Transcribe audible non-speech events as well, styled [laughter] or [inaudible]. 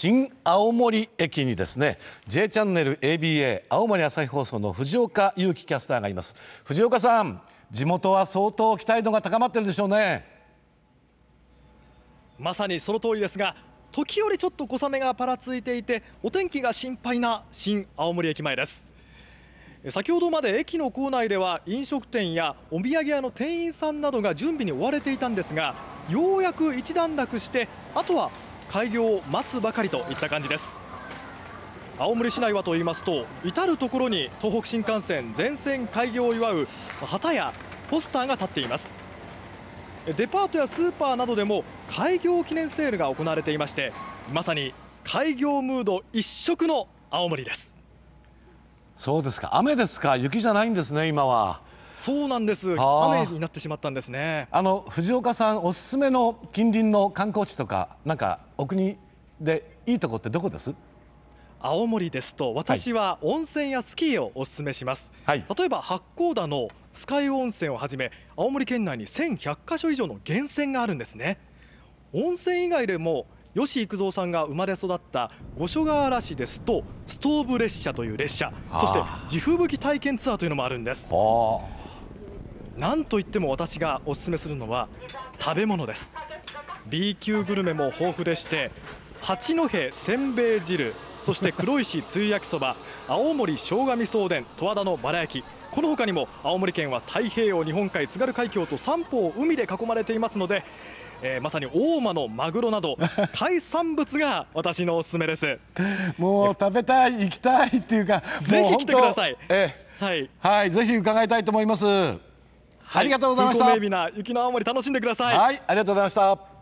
新青森駅にですね J チャンネル ABA 青森朝日放送の藤岡裕樹キャスターがいます。藤岡さん地元は相当期待度が高まってるでしょうね。まさにその通りですが時折ちょっと小雨がぱらついていてお天気が心配な新青森駅前です。先ほどまで駅の構内では飲食店やお土産屋の店員さんなどが準備に追われていたんですがようやく一段落してあとは開業を待つばかりといった感じです。青森市内はと言いますと至る所に東北新幹線全線開業を祝う旗やポスターが立っています。デパートやスーパーなどでも開業記念セールが行われていましてまさに開業ムード一色の青森です。そうですか。雨ですか。雪じゃないんですね今は。そうなんです。雨になってしまったんですね。あの藤岡さんおすすめの近隣の観光地とかなんかお国でいいとこってどこです？青森ですと私は温泉やスキーをおすすめします、はい、例えば八甲田のスカイ温泉をはじめ青森県内に1100カ所以上の源泉があるんですね。温泉以外でも吉幾三さんが生まれ育った五所川原市ですとストーブ列車という列車そして地吹雪体験ツアーというのもあるんですなんといっても私がおすすめするのは食べ物です。B 級グルメも豊富でして八戸せんべい汁そして黒石つゆ焼きそば [laughs] 青森生姜味噌おでん十和田のバラ焼きこの他にも青森県は太平洋日本海津軽海峡と三方海で囲まれていますのでえー、まさに大間のマグロなど [laughs] 海産物が私のおすすめです。もう食べたい行きたいっていうかぜひ来てください、えー、はい、はい、ぜひ伺いたいと思います、はい、ありがとうございました。雪の青森楽しんでください。はい。ありがとうございました